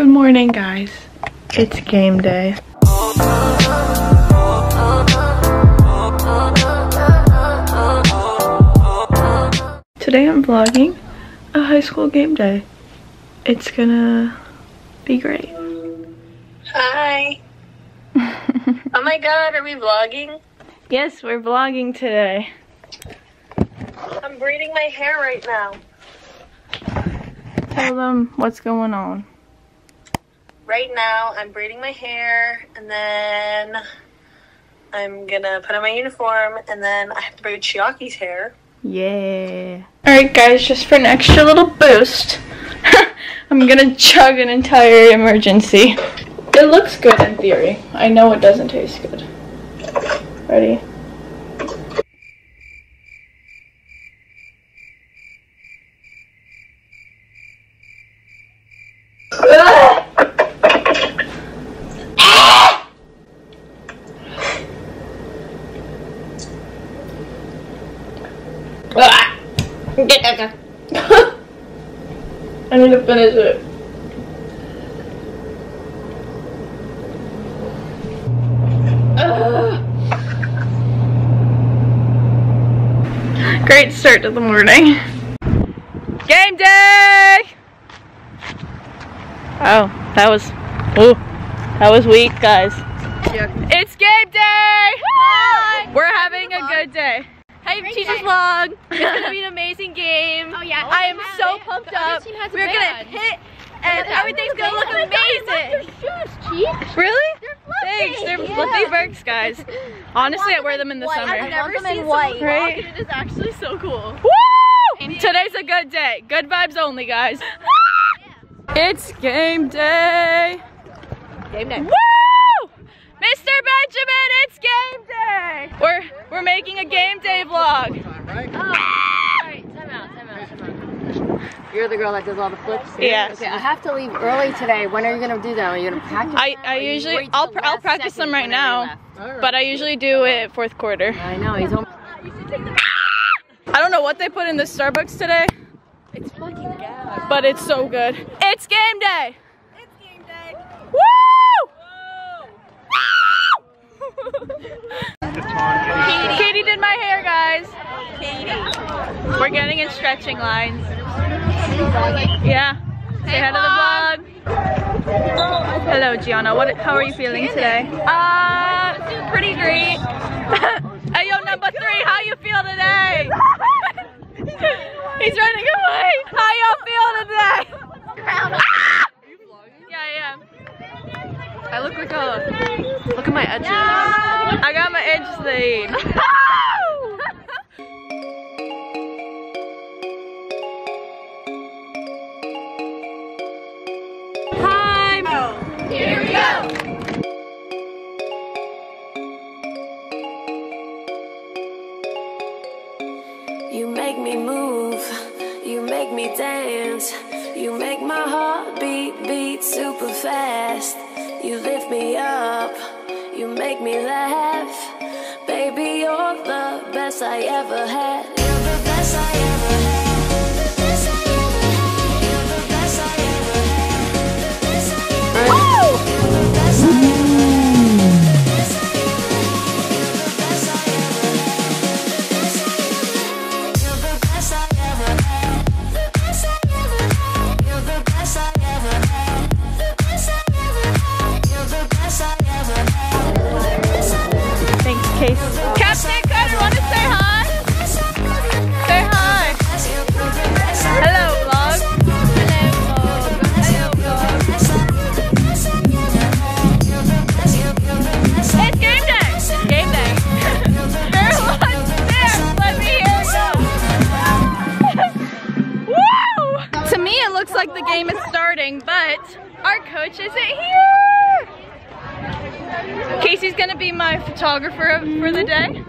Good morning, guys. It's game day. Today I'm vlogging a high school game day. It's gonna be great. Hi. oh my god, are we vlogging? Yes, we're vlogging today. I'm braiding my hair right now. Tell them what's going on. Right now, I'm braiding my hair and then I'm gonna put on my uniform and then I have to braid Chiaki's hair. Yeah. Alright guys, just for an extra little boost, I'm gonna chug an entire Emergen-C. It looks good in theory. I know it doesn't taste good. Ready? To finish it. Great start to the morning. Game day! Oh, that was, ooh, that was weak, guys. It's game day! Hi. We're having a good day. Great teachers vlog. It's gonna be an amazing game. Oh yeah. I am Oh, so yeah. pumped up. We're gonna hit and Yeah. everything's gonna oh look Oh my God, I amazing. shoes. Really? They're Thanks. They're Yeah. fluffy Birks, guys. Honestly, I want wear them in the white. summer. I've never seen them in white. Right? and it is actually so cool. Woo! Today's a good day. Good vibes only, guys. It's game day. Game day. Woo! Mr. Benjamin, it's game day. We're we're making a game day vlog. Alright, time out, time out, time out. You're the girl that does all the flips? Yes. Okay, I have to leave early today. When are you going to do that? Are you to practice? I, them, I usually I'll pr- I'll practice them right now, but I usually do it fourth quarter. I know. He's home. I don't know what they put in the Starbucks today, It's fucking gas. but it's so good. It's game day. It's game day. Woo! Katie. Katie did my hair, guys. Katie. We're getting in stretching lines. Yeah. Say hi to the vlog. Hello, Gianna. What? How are you feeling today? Uh, pretty great. hey, yo, number three. How you feel today? He's running away. How y'all feel today? Ah! Yeah, I am. I look like a. Look at my edges. I got my edges laid. Hi. Here we go. You make me move, you make me dance, you make my heart beat beat super fast. You lift me up, you make me laugh. Baby, you're the best I ever had. You're the best I ever coach isn't here. Casey's gonna be my photographer for the day.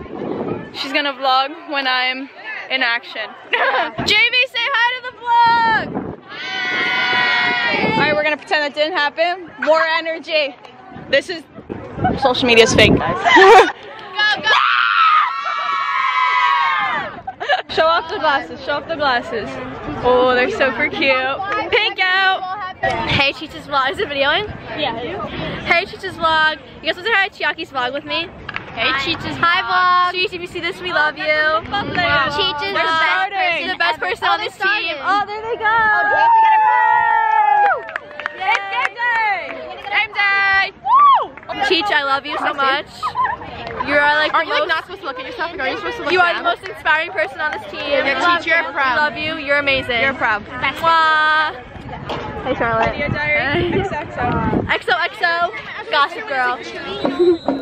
She's gonna vlog when I'm in action. JV, say hi to the vlog! Alright, we're gonna pretend that didn't happen. More energy. This is social media's fake, guys. Show off the glasses, show off the glasses. Oh, they're super cute. Pink out. Hey, Chicha's vlog. Is it videoing? Yeah. Hey, Chicha's vlog. You guys want to to Chiaki's vlog with me? Hey, Chicha's Hi, vlog. Cheech, if you see this, we love you. Cheech is They're the best starting. person, the best person Oh, on this team. Oh, there they go. Oh, it's game day! Game day! Woo! Oh Cheech, I love you so much. You are like Aren't you like not supposed to look at yourself? Like, are you supposed to look you are the most inspiring person on this team. Yeah, We Cheech, love you're you. proud. We love you. You're amazing. You're proud. Mwah. Hey, Charlotte. Diary. XOXO. XOXO, Gossip Girl.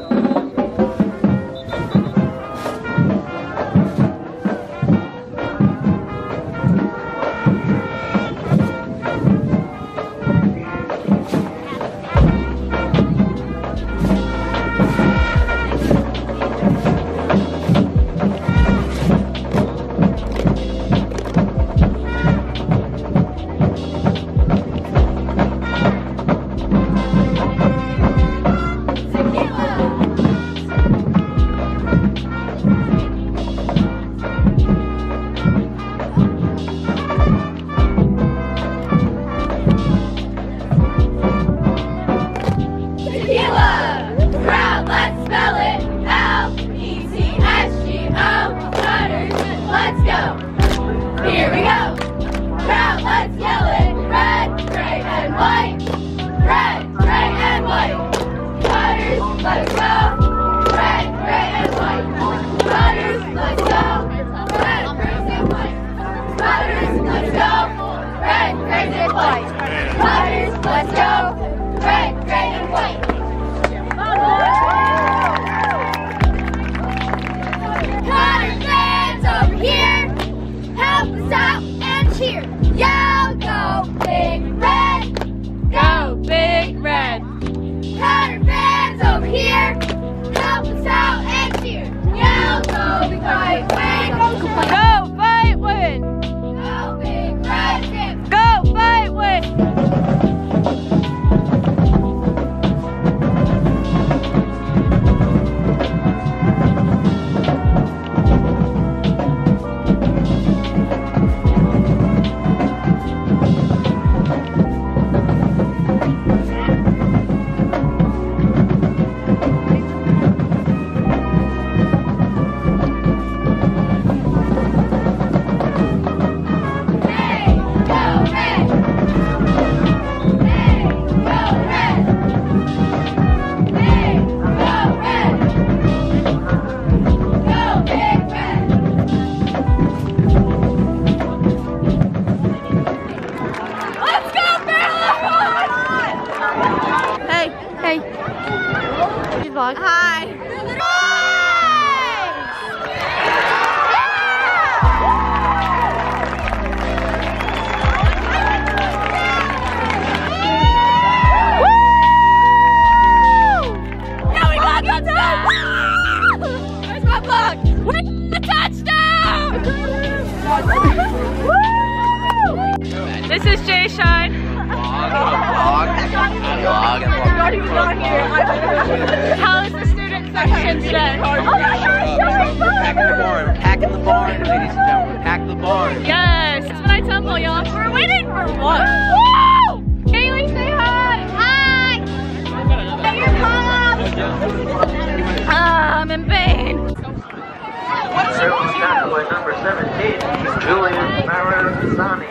Number 17, Julian Maranzani.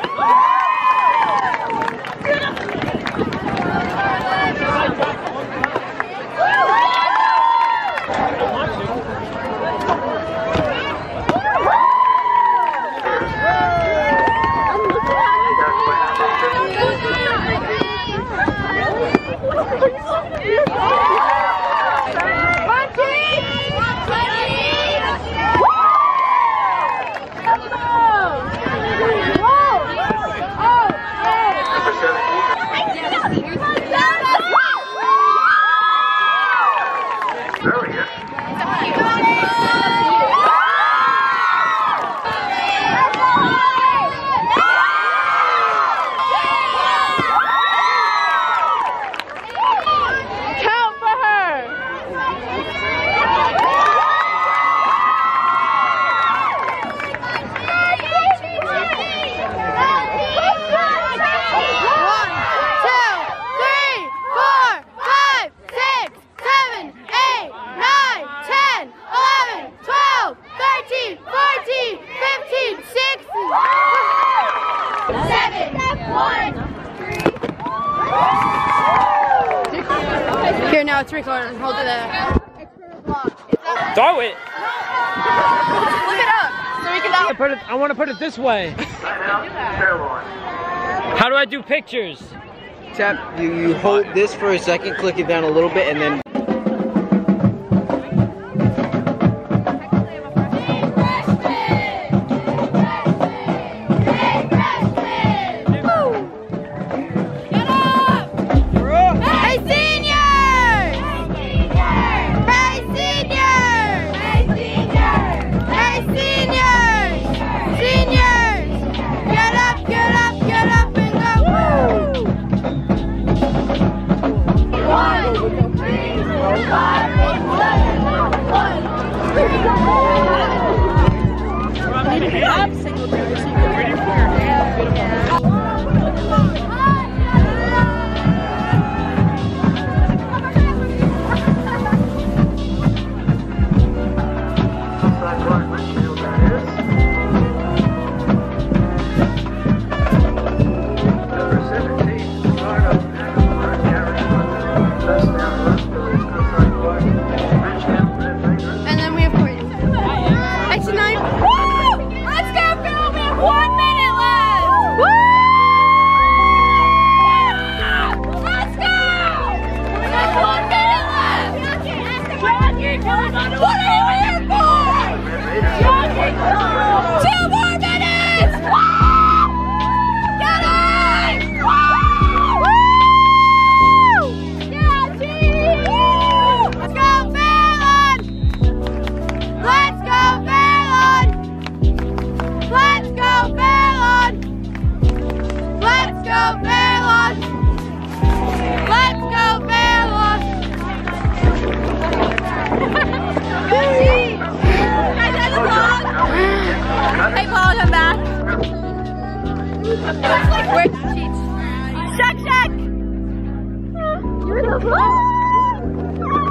Number 17, earlier. Count for her! One, No, it's recording. Hold it there. Throw it. Look it up put it, I want to put it this way. How do I do pictures? Tap, you, you hold this for a second, click it down a little bit, and then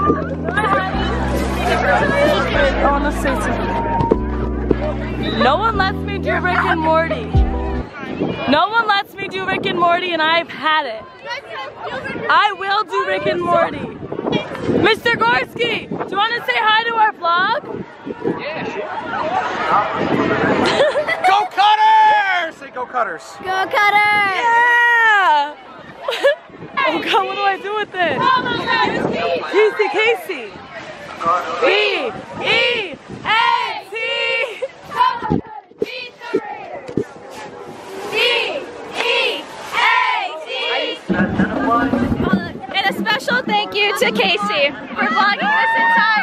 I want to say something. No one lets me do Rick and Morty. No one lets me do Rick and Morty, and I've had it. I will do Rick and Morty. Mr. Gorski, do you want to say hi to our vlog? Yeah. Go Cutters! Say go Cutters. Go, Cutters! Yeah! oh God, what do I do with this? Casey. E E A T. And a special thank you to Casey for vlogging this entire